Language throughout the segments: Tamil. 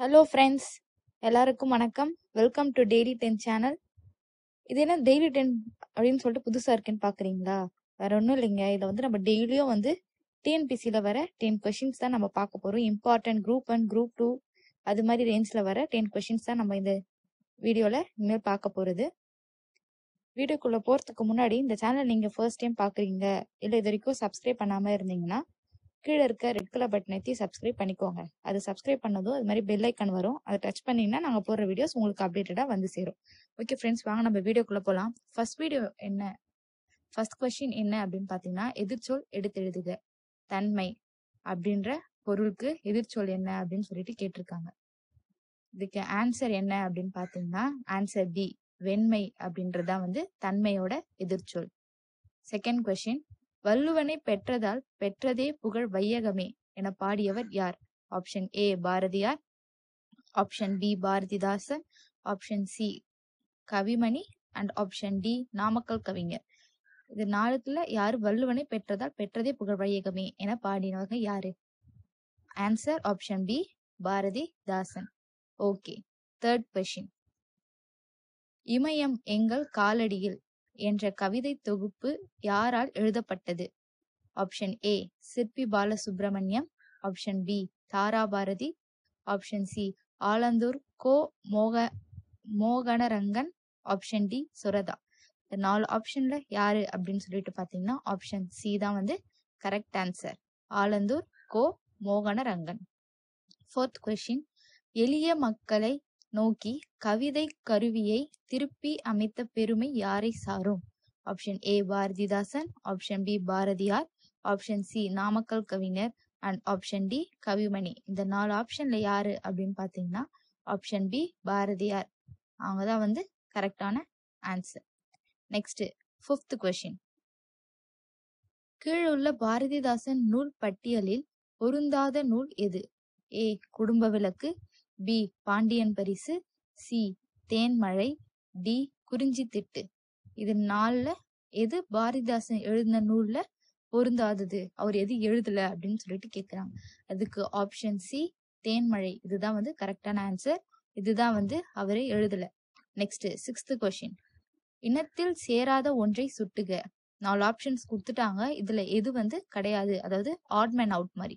ஹலோ ஃப்ரெண்ட்ஸ் எல்லாருக்கும் வணக்கம். Welcome to daily ten channel இது என்ன டெய்லி டென் அப்படின்னு சொல்லிட்டு புதுசாக இருக்குன்னு பார்க்குறீங்களா வேற ஒன்றும் இல்லைங்க. இதில் வந்து நம்ம டெய்லியும் வந்து டிஎன்பிசியில் வர டென் கொஷின்ஸ் தான் நம்ம பார்க்க போகிறோம் important group one group two அது மாதிரி ரேஞ்சில் வர டென் கொஷின்ஸ் தான் நம்ம இந்த வீடியோவில் இனிமேல் பார்க்க போகிறது வீடியோக்குள்ளே போகிறதுக்கு முன்னாடி இந்த சேனல் நீங்கள் ஃபர்ஸ்ட் டைம் பார்க்குறீங்க இல்லை இது வரைக்கும் சப்ஸ்கிரைப் பண்ணாமல் இருந்தீங்கன்னா கீழே இருக்க ரெட் கலர் பட்டன் ஏற்றி சப்ஸ்கிரைப் பண்ணிக்கோங்க. அது சப்ஸ்கிரைப் பண்ணதும் அது மாதிரி பெல் ஐக்கன் வரும். அதை டச் பண்ணிங்கன்னா நாங்கள் போடுற வீடியோஸ் உங்களுக்கு அப்டேட்டடாக வந்து சேரும். ஓகே ஃப்ரெண்ட்ஸ் வாங்க நம்ம வீடியோக்குள்ளே போகலாம் ஃபர்ஸ்ட் வீடியோ என்ன? ஃபர்ஸ்ட் கொஷின் என்ன அப்படின்னு பார்த்தீங்கன்னா எதிர்ச்சொல் எடுத்து எழுதுக தன்மை அப்படின்ற பொருளுக்கு எதிர்ச்சொல் என்ன அப்படின்னு சொல்லிட்டு கேட்டிருக்காங்க. இதுக்கு ஆன்சர் என்ன அப்படின்னு பார்த்தீங்கன்னா ஆன்சர் டி வெண்மை அப்படின்றதான் வந்து தன்மையோட எதிர்ச்சொல். செகண்ட் கொஷின் வள்ளுவனை பெற்றதால் பெற்றதே புகழ் வையகமே என பாடியவர் யார்? Option A Bharathiyar. Option B Bharathidasan. Option C Kavimani. And option D Namakkal கவிஞர். இது நாளுக்குள்ள யார் வள்ளுவனை பெற்றதால் பெற்றதே புகழ் வையகமே என பாடினவங்க யாரு? Answer option B Bharathidasan. Okay third question இமயம் எங்கள் காலடியில் என்ற கவிதை தொகுப்பு யாரால் எழுதப்பட்டது? Option A Sirpi Balasubramaniam. Option B Thara Bharathi option C Alandur Ko மோக மோகனரங்கன். Option D Suratha. இந்த நாலு ஆப்ஷன்ல யாரு அப்படின்னு சொல்லிட்டு பாத்தீங்கன்னா ஆப்ஷன் சி தான் வந்து correct answer Alandur Ko Mohanarangan. Fourth question எளிய மக்களை நோக்கி கவிதை கருவியை திருப்பி அமைத்த பெருமை யாரை சாரும்? Option A Bharathidasan. Option B Bharathiyar. Option C Namakkal கவிஞர். And option D Kavimani. இந்த நாலு ஆப்ஷன்ல யாரு அப்படின்னு பாத்தீங்கன்னா ஆப்ஷன் பி பாரதியார். அவங்க தான் வந்து கரெக்டான ஆன்சர் நெக்ஸ்ட் ஃபிஃப்த் கொஸ்டின் கீழுள்ள பாரதிதாசன் நூல் பட்டியலில் பொருந்தாத நூல் எது? ஏ குடும்ப விளக்கு. பி பாண்டியன் பரிசு. சி தேன்மழை டி குறிஞ்சி திட்டு. இது நாலுல எது பாரதிதாசன் எழுதின நூல்ல பொருந்தாதது? அவர் எது எழுதல அப்படின்னு சொல்லிட்டு கேக்குறாங்க. அதுக்கு ஆப்ஷன் சி தேன்மழை இதுதான் வந்து கரெக்டான ஆன்சர் இதுதான் வந்து அவரே எழுதல. நெக்ஸ்ட் சிக்ஸ்த் கொஸ்டின் இனத்தில் சேராத ஒன்றை சுட்டுக. நாலு ஆப்ஷன்ஸ் கொடுத்துட்டாங்க. இதுல எது வந்து கிடையாது. அதாவது ஆட்மேன் அவுட் மாதிரி.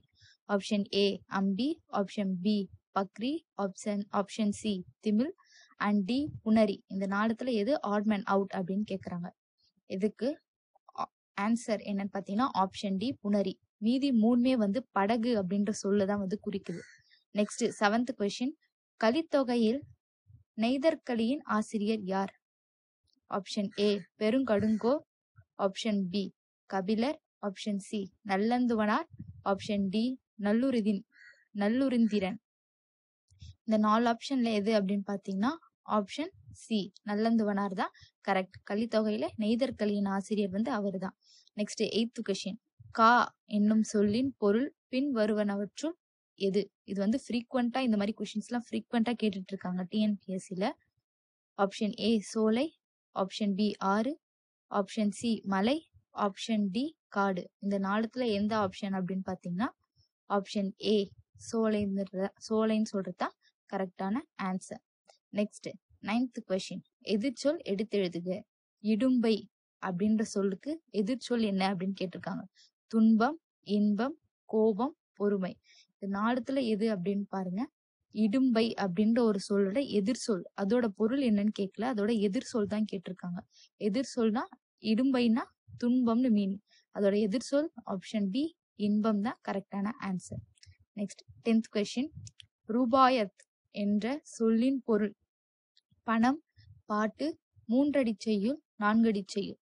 ஆப்ஷன் ஏ அம்பி. ஆப்ஷன் பி பக்ரி ஆப்ஷன் ஆப்ஷன் சி திமில் அண்ட் டி உணரி. இந்த நாலுத்துல எது ஆட்மேன் அவுட் அப்படின்னு கேக்குறாங்க. இதுக்கு ஆன்சர் என்னன்னு பாத்தீங்கன்னா ஆப்ஷன் டி புனரி மீதி மூணுமே வந்து படகு அப்படின்ற சொல்லுதான் வந்து குறிக்குது. நெக்ஸ்ட் செவன்த் கொஸ்டின் கலித்தொகையில் நெய்தற்களியின் ஆசிரியர் யார்? Option A Perunkadungo. Option B Kapilar. Option C Nallanthuvanar. Option D நல்லுரிதின் நல்லுரிந்திரன். இந்த நாலு ஆப்ஷன்ல எது அப்படின்னு பாத்தீங்கன்னா ஆப்ஷன் சி நல்லந்துவனார் தான் கரெக்ட் கலித்தொகையில நெய்தற்களியின் ஆசிரியர் வந்து அவர் தான் நெக்ஸ்ட் எய்த்து கொஷின் கா என்னும் சொல்லின் பொருள் பின் வருவனவற்றுள் எது? இது வந்து ஃப்ரீக்வெண்டா இந்த மாதிரி கொஷின்ஸ்லாம் எல்லாம் ஃப்ரீக்வெண்டா கேட்டுட்டு இருக்காங்க டிஎன்பிஎஸ்சில ஆப்ஷன் ஏ சோலை. ஆப்ஷன் பி ஆறு. ஆப்ஷன் சி மலை. ஆப்ஷன் டி காடு. இந்த நாலுத்துல எந்த ஆப்ஷன் அப்படின்னு பாத்தீங்கன்னா ஆப்ஷன் ஏ சோலைன்னு சோலைன்னு சொல்றதுதான் கரெக்டான ஆன்சர் நெக்ஸ்ட் நைன்த் கொஸ்டின் எதிர்ச்சொல் எடுத்தெழுதுக இடும்பை அப்படின்ற சொல்லுக்கு எதிர்ச்சொல் என்ன அப்படின்னு கேட்டிருக்காங்க. துன்பம் இன்பம் கோபம் பொறுமை. இந்த நாலுத்துல எது அப்படின்னு பாருங்க. இடும்பை அப்படின்ற ஒரு சொல்லோட எதிர்சொல் அதோட பொருள் என்னன்னு கேட்கல அதோட எதிர்சொல் தான் கேட்டிருக்காங்க. எதிர்சொல்னா இடும்பைனா துன்பம்னு மீனிங் அதோட எதிர்சொல் ஆப்ஷன் பி இன்பம் தான் கரெக்டான ஆன்சர் நெக்ஸ்ட் டென்த் கொஸ்டின் ரூபாயத் என்ற சொல்லின் பொருள். பணம் பாட்டு மூன்றடி செய்யுள் நான்கடி செய்யுள்.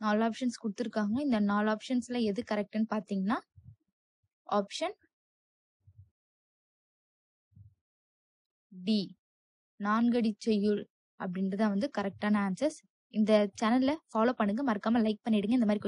நாலு ஆப்ஷன்ஸ் கொடுத்துருக்காங்க. இந்த நாலு ஆப்ஷன்ஸ்ல எது கரெக்ட்னு பாத்தீங்கன்னா ஆப்ஷன் டி நான்கடி செய்யுள் அப்படின்றத வந்து கரெக்டான ஆன்சர்ஸ் இந்த சேனல்ல ஃபாலோ பண்ணுங்க. மறக்காம லைக் பண்ணிடுங்க. இந்த மாதிரி